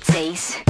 taste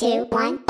two, one.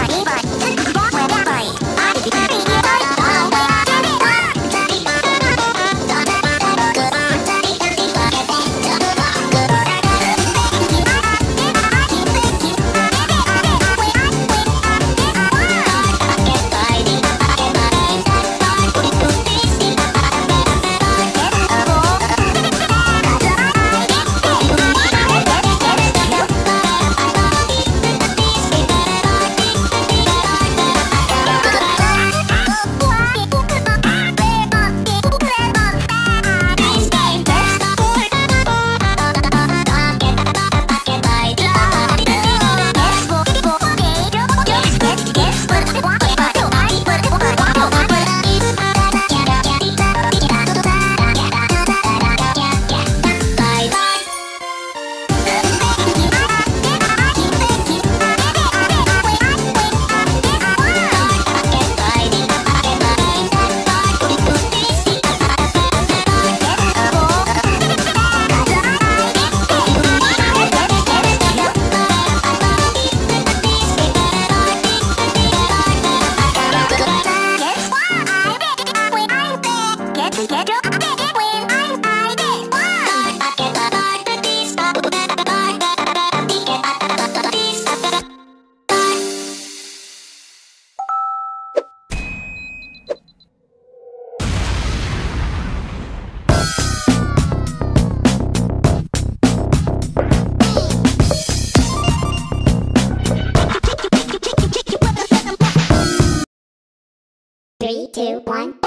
Don't want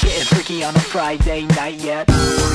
Getting freaky on a Friday night yet.